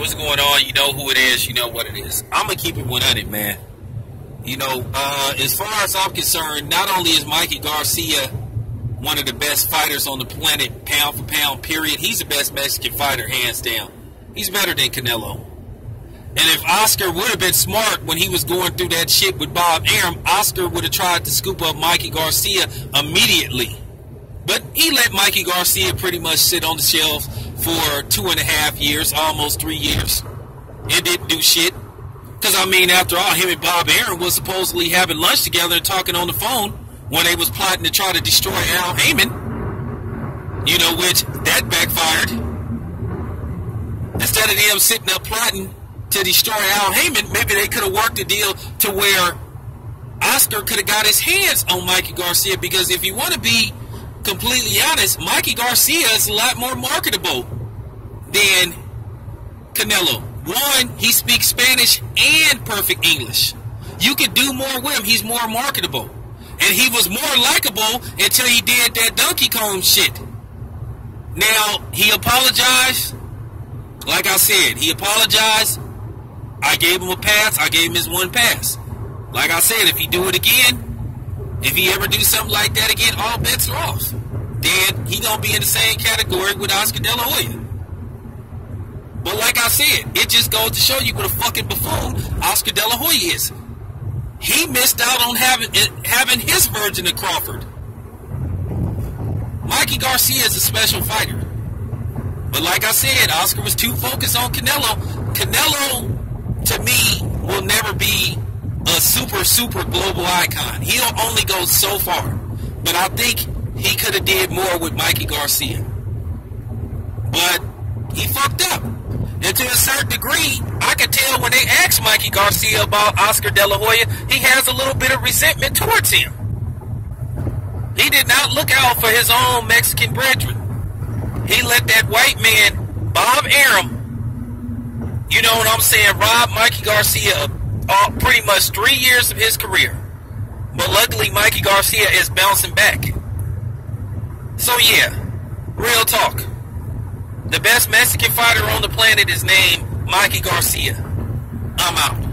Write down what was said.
what's going on? You know who it is. You know what it is. I'm gonna keep it 100, man. You know, uh, as far as I'm concerned, not only is Mikey Garcia one of the best fighters on the planet, pound for pound, period. He's the best Mexican fighter, hands down. He's better than Canelo. And if Oscar would have been smart when he was going through that shit with Bob Arum, Oscar would have tried to scoop up Mikey Garcia immediately. But he let Mikey Garcia pretty much sit on the shelf for two and a half years, almost three years, and didn't do shit. Because, I mean, after all, him and Bob Arum was supposedly having lunch together and talking on the phone when they was plotting to try to destroy Al Haymon. You know, which that backfired. Instead of them sitting up plotting to destroy Al Haymon, maybe they could have worked a deal to where Oscar could have got his hands on Mikey Garcia because if you want to be completely honest, Mikey Garcia is a lot more marketable than Canelo. One, he speaks Spanish and perfect English. You could do more with him. He's more marketable. And he was more likable until he did that Donkey Kong shit. Now, he apologized. Like I said, he apologized. I gave him a pass. I gave him his one pass. Like I said, if he do it again, if he ever do something like that again, all bets are off. Then he gonna be in the same category with Oscar De La Hoya. But like I said, it just goes to show you what a fucking buffoon Oscar De La Hoya is. He missed out on having eh, having his version of Crawford. Mikey Garcia is a special fighter. But like I said, Oscar was too focused on Canelo. Canelo, to me, will never be a super, super global icon. He'll only go so far. But I think he could have did more with Mikey Garcia. But he fucked up. And to a certain degree, I could tell when they asked Mikey Garcia about Oscar De La Hoya, he has a little bit of resentment towards him. He did not look out for his own Mexican brethren. He let that white man, Bob Arum, you know what I'm saying, rob Mikey Garcia uh, pretty much three years of his career. But luckily, Mikey Garcia is bouncing back. So yeah, real talk. The best Mexican fighter on the planet is named Mikey Garcia. I'm out.